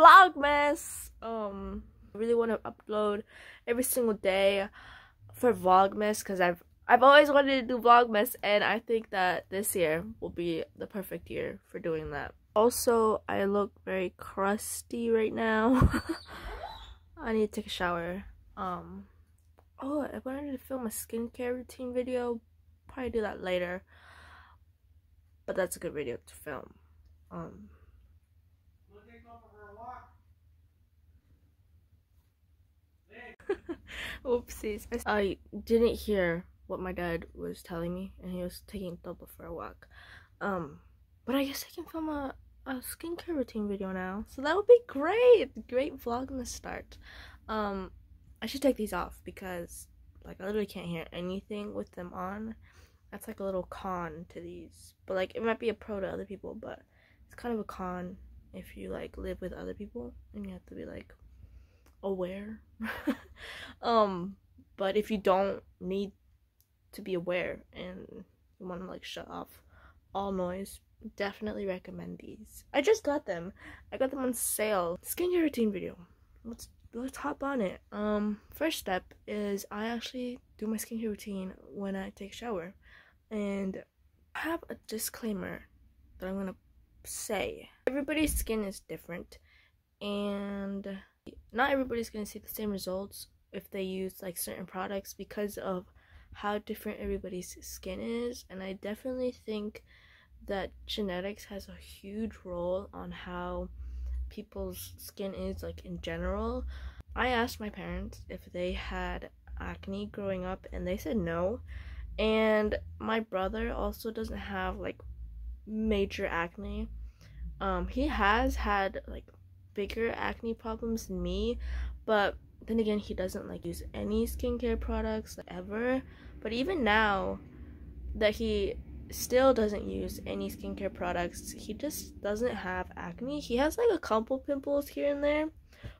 Vlogmas. Um, I really want to upload every single day for Vlogmas because I've I've always wanted to do Vlogmas and I think that this year will be the perfect year for doing that. Also, I look very crusty right now. I need to take a shower. Um, oh, I wanted to film a skincare routine video. Probably do that later. But that's a good video to film. Um, Oopsies. I didn't hear what my dad was telling me and he was taking double for a walk. Um, but I guess I can film a, a skincare routine video now. So that would be great. Great vlog in the start. Um, I should take these off because like I literally can't hear anything with them on. That's like a little con to these. But like it might be a pro to other people, but it's kind of a con if you like live with other people and you have to be like aware. um, but if you don't need to be aware and you want to like shut off all noise, definitely recommend these. I just got them. I got them on sale. Skincare routine video. Let's let's hop on it. Um, first step is I actually do my skincare routine when I take a shower, and I have a disclaimer that I'm gonna say. Everybody's skin is different, and not everybody's gonna see the same results if they use like certain products because of how different everybody's skin is, and I definitely think that genetics has a huge role on how people's skin is like in general. I asked my parents if they had acne growing up and they said no. And my brother also doesn't have like major acne. Um he has had like bigger acne problems than me, but then again he doesn't like use any skincare products ever. But even now that he still doesn't use any skincare products. He just doesn't have acne. He has like a couple pimples here and there,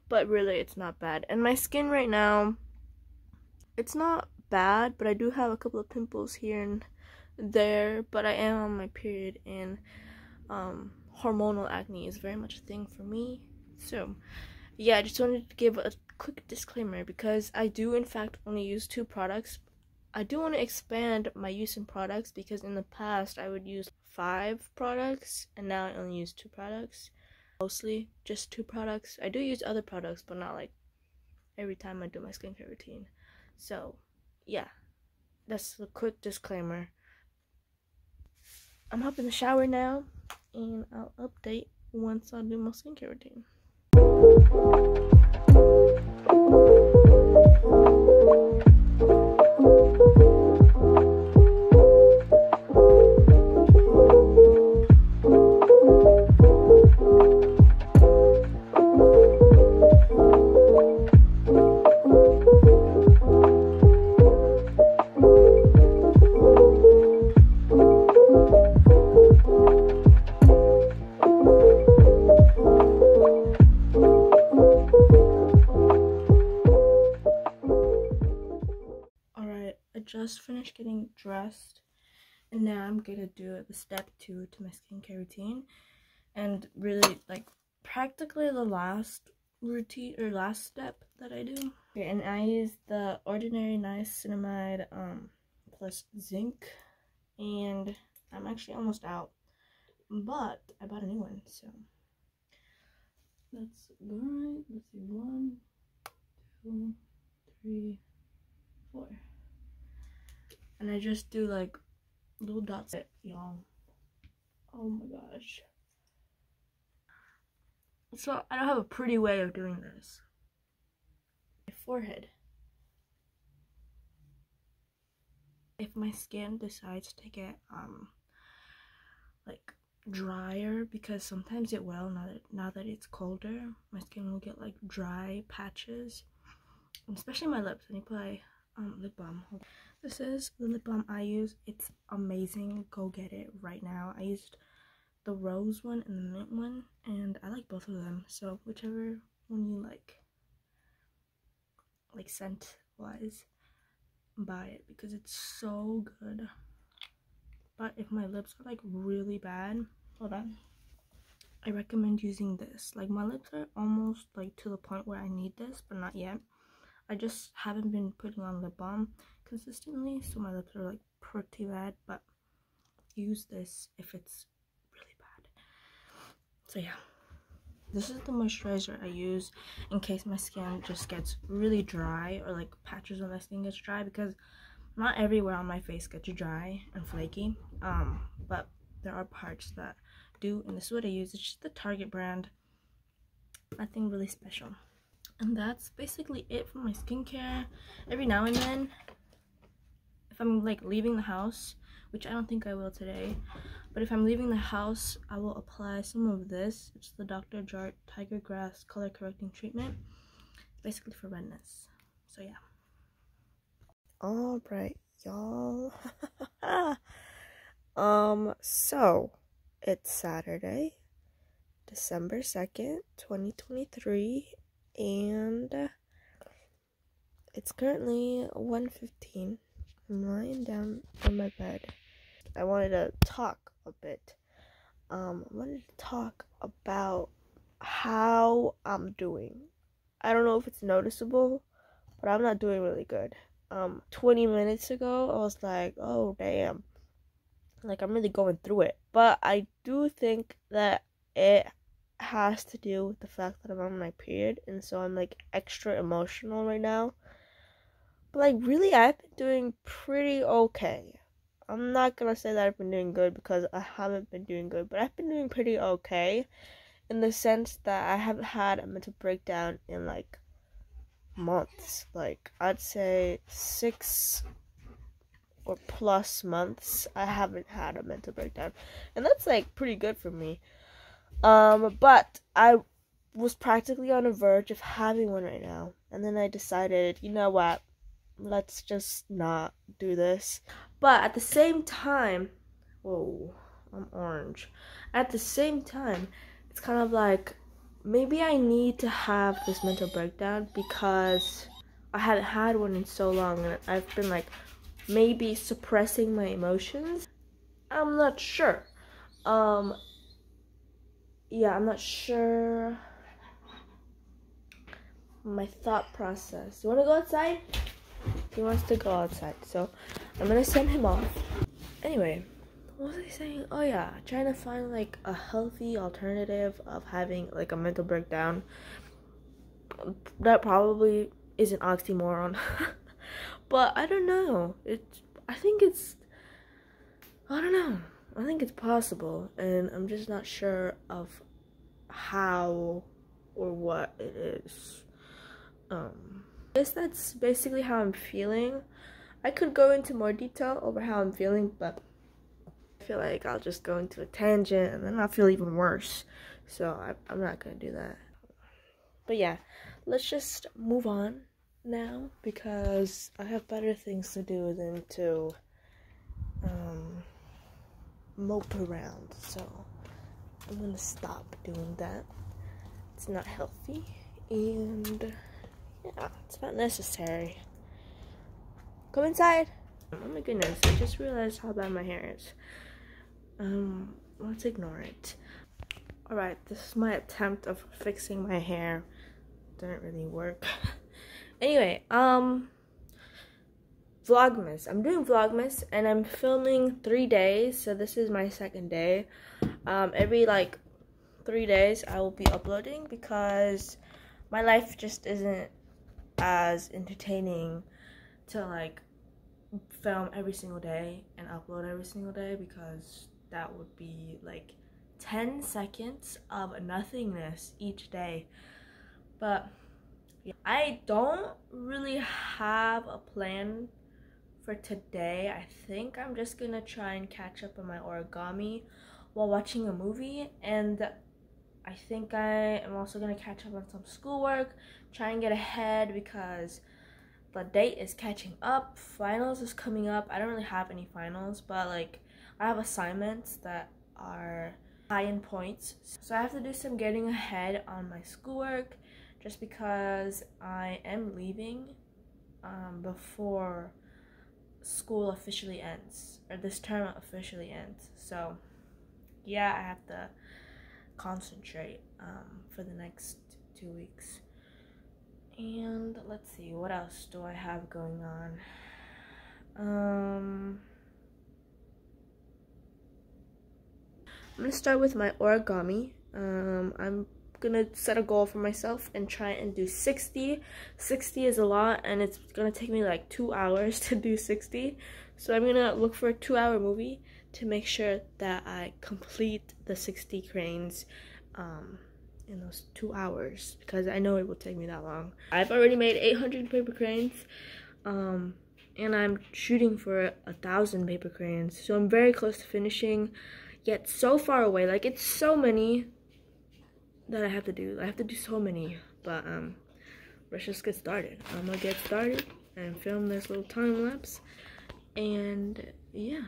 but really it's not bad. And my skin right now, it's not bad, but I do have a couple of pimples here and there. But I am on my period, and um, hormonal acne is very much a thing for me. So, yeah, I just wanted to give a quick disclaimer because I do, in fact, only use two products I do want to expand my use in products because in the past I would use five products and now I only use two products. Mostly just two products. I do use other products, but not like every time I do my skincare routine. So, yeah, that's a quick disclaimer. I'm up in the shower now and I'll update once I do my skincare routine. Dressed and now I'm gonna do the step two to my skincare routine. And really like practically the last routine or last step that I do. Okay, and I use the Ordinary Niacinamide um, plus zinc and I'm actually almost out. But I bought a new one so. Let's go right let's see one two three four. And I just do like little dots y'all. Oh my gosh. So I don't have a pretty way of doing this. My forehead. If my skin decides to get um like drier because sometimes it will now that now that it's colder my skin will get like dry patches especially my lips when you apply um lip balm this is the lip balm I use. It's amazing. Go get it right now. I used the rose one and the mint one, and I like both of them. So whichever one you like, like scent wise, buy it because it's so good. But if my lips are like really bad, hold on. I recommend using this. Like my lips are almost like to the point where I need this, but not yet. I just haven't been putting on lip balm consistently, so my lips are like pretty bad, but use this if it's really bad. So yeah. This is the moisturizer I use in case my skin just gets really dry or like patches of my skin gets dry because not everywhere on my face gets dry and flaky. Um, but there are parts that do and this is what I use. It's just the Target brand. Nothing really special. And that's basically it for my skincare. Every now and then, if I'm like leaving the house, which I don't think I will today, but if I'm leaving the house, I will apply some of this. It's the Dr. Jart Tiger Grass Color Correcting Treatment. Basically for redness. So yeah. Alright, y'all. um, so it's Saturday, December 2nd, 2023, and it's currently 1.15. I'm lying down on my bed. I wanted to talk a bit. Um, I wanted to talk about how I'm doing. I don't know if it's noticeable, but I'm not doing really good. Um, 20 minutes ago, I was like, oh, damn. Like, I'm really going through it. But I do think that it has to do with the fact that I'm on my period, and so I'm like extra emotional right now. But like, really, I've been doing pretty okay. I'm not gonna say that I've been doing good because I haven't been doing good, but I've been doing pretty okay in the sense that I haven't had a mental breakdown in like months. Like I'd say six or plus months I haven't had a mental breakdown. And that's like pretty good for me. Um but I was practically on the verge of having one right now. And then I decided, you know what? Let's just not do this. But at the same time, whoa, I'm orange. At the same time, it's kind of like maybe I need to have this mental breakdown because I haven't had one in so long and I've been like maybe suppressing my emotions. I'm not sure. Um yeah, I'm not sure my thought process. You wanna go outside? He wants to go outside, so I'm gonna send him off. Anyway, what was I saying? Oh yeah, trying to find like a healthy alternative of having like a mental breakdown. That probably is an oxymoron, but I don't know. It's I think it's I don't know. I think it's possible, and I'm just not sure of how or what it is. Um guess that's basically how I'm feeling. I could go into more detail over how I'm feeling, but I feel like I'll just go into a tangent and then I'll feel even worse. So I, I'm not gonna do that. But yeah, let's just move on now because I have better things to do than to um, mope around. So I'm gonna stop doing that. It's not healthy and yeah, it's not necessary. Come inside. Oh my goodness, I just realized how bad my hair is. Um, let's ignore it. Alright, this is my attempt of fixing my hair. Didn't really work. anyway, um, Vlogmas. I'm doing Vlogmas and I'm filming three days, so this is my second day. Um, every like three days I will be uploading because my life just isn't as entertaining to like film every single day and upload every single day because that would be like 10 seconds of nothingness each day. But yeah, i don't really have a plan for today. I think i'm just gonna try and catch up on my origami while watching a movie and I think I am also to catch up on some schoolwork, try and get ahead because the date is catching up. Finals is coming up. I don't really have any finals, but like I have assignments that are high in points. So I have to do some getting ahead on my schoolwork just because I am leaving um, before school officially ends or this term officially ends. So yeah, I have to concentrate um, for the next two weeks. And let's see, what else do I have going on? Um, I'm gonna start with my origami. Um, I'm gonna set a goal for myself and try and do 60 60 is a lot and it's gonna take me like two hours to do 60 so i'm gonna look for a two hour movie to make sure that i complete the 60 cranes um, in those two hours because i know it will take me that long i've already made 800 paper cranes um, and i'm shooting for a thousand paper cranes so i'm very close to finishing yet so far away like it's so many that I have to do. I have to do so many, but um, let's just get started. I'm gonna get started and film this little time lapse, and yeah.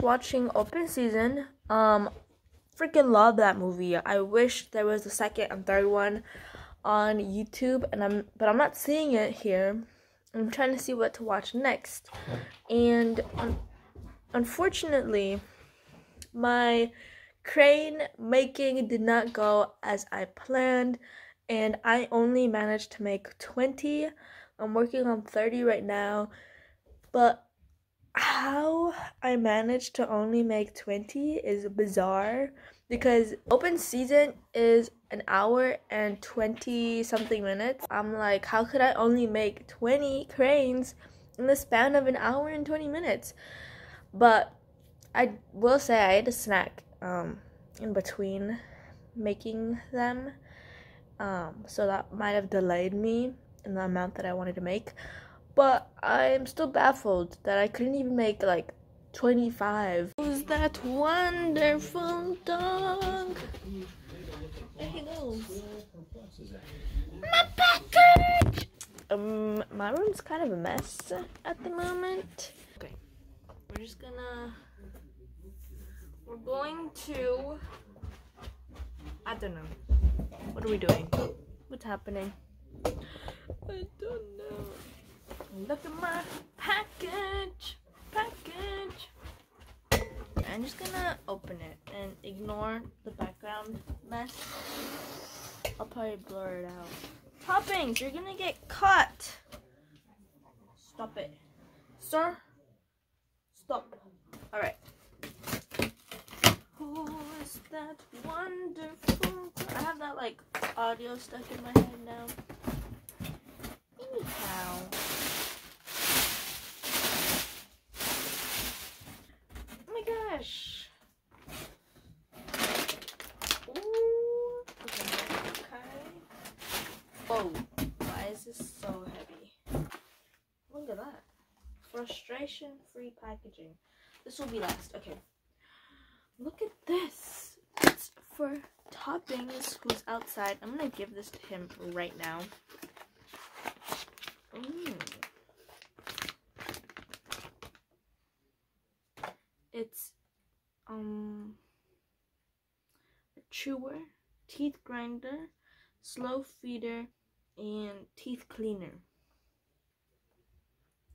Finished watching Open Season. Um, freaking love that movie. I wish there was a second and third one on YouTube, and I'm but I'm not seeing it here. I'm trying to see what to watch next, and un- unfortunately, my crane making did not go as I planned, and I only managed to make 20. I'm working on 30 right now, but how I managed to only make 20 is bizarre because open season is an hour and 20 something minutes. I'm like, how could I only make 20 cranes in the span of an hour and 20 minutes? But I will say I had a snack um, in between making them. Um, so that might have delayed me in the amount that I wanted to make. But I'm still baffled that I couldn't even make like 25. Who's that wonderful dog? There he goes. My package! Um, my room's kind of a mess at the moment. Okay, we're just gonna. We're going to. I don't know. What are we doing? What's happening? I don't know. Look at my package. Package. I'm just gonna open it and ignore the background mess. I'll probably blur it out. Toppings, you're gonna get caught. Stop it. Sir, stop. Alright. Who is that wonderful? I have that like audio stuck in my head now. Anyhow. Oh my gosh. Ooh. Okay. okay. Oh, why is this so heavy? Look at that. Frustration free packaging. This will be last. Okay. Look at this. It's for toppings who's outside. I'm gonna give this to him right now. Ooh. It's um a chewer, teeth grinder, slow feeder, and teeth cleaner.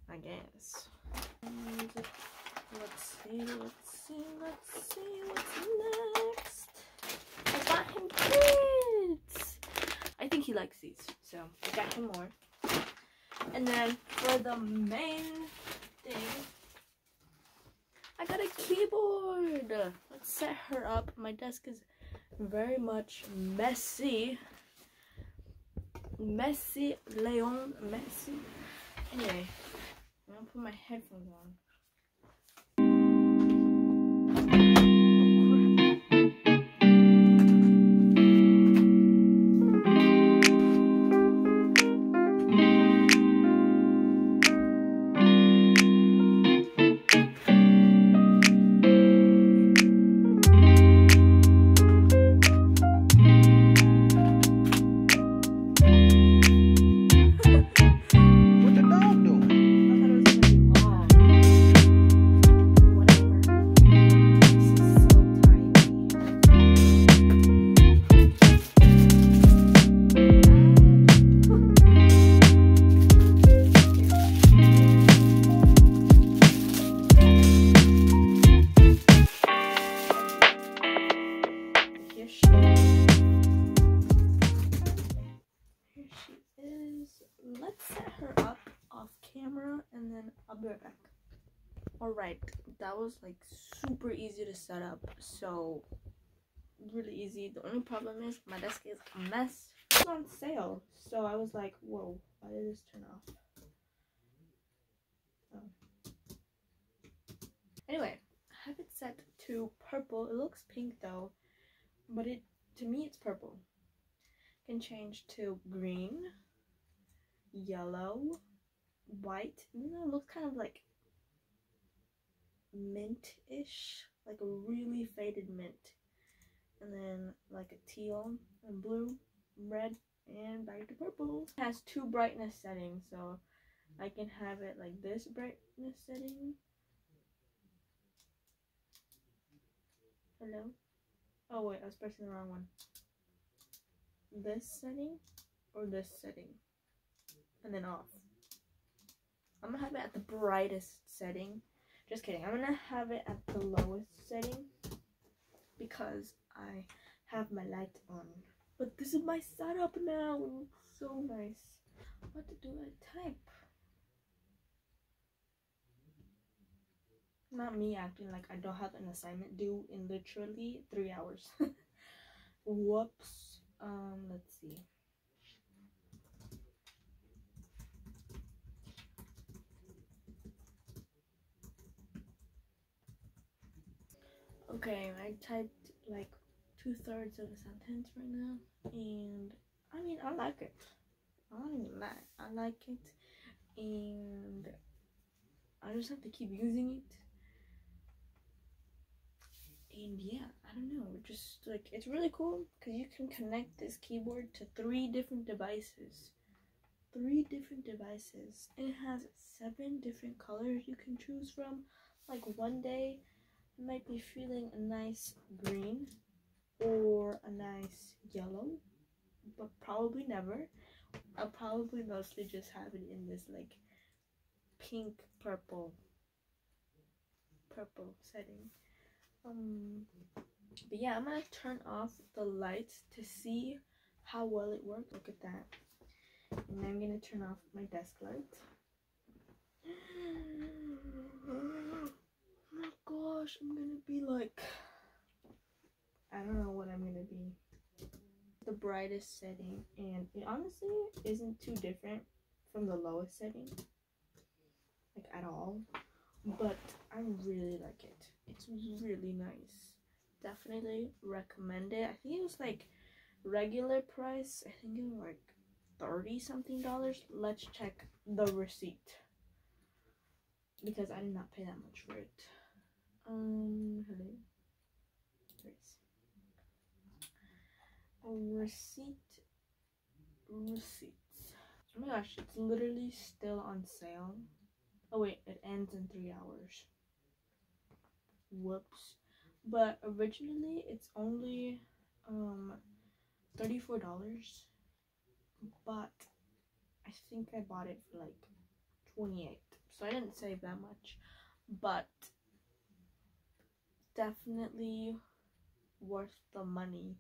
I guess. And let's see, let's see, let's see what's next. I got him kids. I think he likes these, so I got him more. And then for the main thing, I got a keyboard. Let's set her up. My desk is very much messy. Messy, Leon, messy. Anyway, I'm gonna put my headphones on. Let's set her up off camera and then I'll be right back. Alright, that was like super easy to set up. So, really easy. The only problem is my desk is a mess. It's on sale. So I was like, whoa, why did this turn off? Oh. Anyway, I have it set to purple. It looks pink though, but it to me it's purple. Can change to green, yellow, white. You know, it looks kind of like mint-ish, like a really faded mint. And then like a teal and blue, red, and back to purple. It has two brightness settings, so I can have it like this brightness setting. Hello? Oh wait, I was pressing the wrong one. This setting or this setting? And then off. I'm gonna have it at the brightest setting. Just kidding. I'm gonna have it at the lowest setting because I have my light on. But this is my setup now. So nice. What to do I type? Not me acting like I don't have an assignment due in literally three hours. Whoops. Um, let's see. Okay, I typed like two thirds of a sentence right now, and I mean, I like it. I don't even lie. I like it, and I just have to keep using it. And yeah, I don't know, just like it's really cool because you can connect this keyboard to three different devices. Three different devices. It has seven different colors you can choose from. Like one day I might be feeling a nice green or a nice yellow, but probably never. I'll probably mostly just have it in this like pink purple purple setting. Um, but yeah, I'm gonna turn off the lights to see how well it works. Look at that. And I'm gonna turn off my desk light. Oh my gosh, I'm gonna be like, I don't know what I'm gonna be. The brightest setting, and it honestly isn't too different from the lowest setting, like at all. But I really like it. It's really nice. Definitely recommend it. I think it was like regular price. I think it was like 30 something dollars. Let's check the receipt. Because I did not pay that much for it. Um, hello. A receipt. Receipts. Oh my gosh, it's literally still on sale. Oh wait, it ends in three hours. Whoops. But originally it's only um $34. But I think I bought it for like 28 So I didn't save that much. But definitely worth the money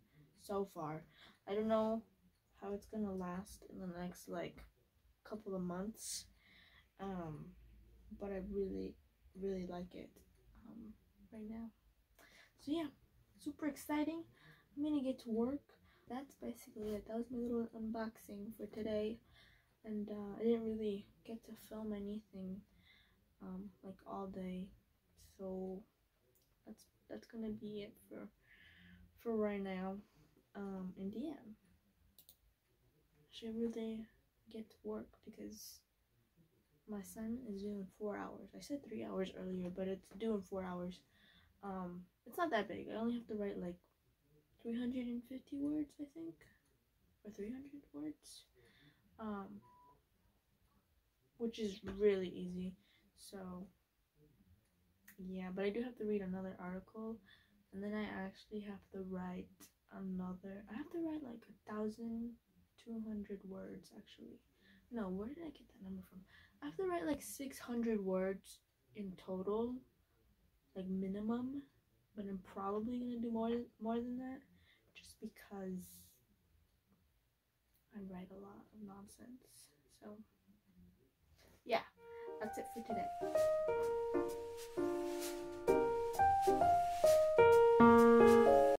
so far. I don't know how it's gonna last in the next like couple of months. Um but I really really like it um right now. So yeah, super exciting. I'm gonna get to work. That's basically it. That was my little unboxing for today. And uh, I didn't really get to film anything um, like all day. So that's that's gonna be it for for right now. Um, and yeah, I should really get to work because my son is due in four hours. I said three hours earlier, but it's due in four hours. Um, it's not that big. I only have to write like 350 words, I think, or 300 words. Um, which is really easy. So, yeah, but I do have to read another article, and then I actually have to write another. I have to write like a thousand two hundred words actually. No, where did I get that number from? I have to write like 600 words in total, like minimum, but I'm probably gonna do more more than that, just because I write a lot of nonsense. So, yeah, that's it for today.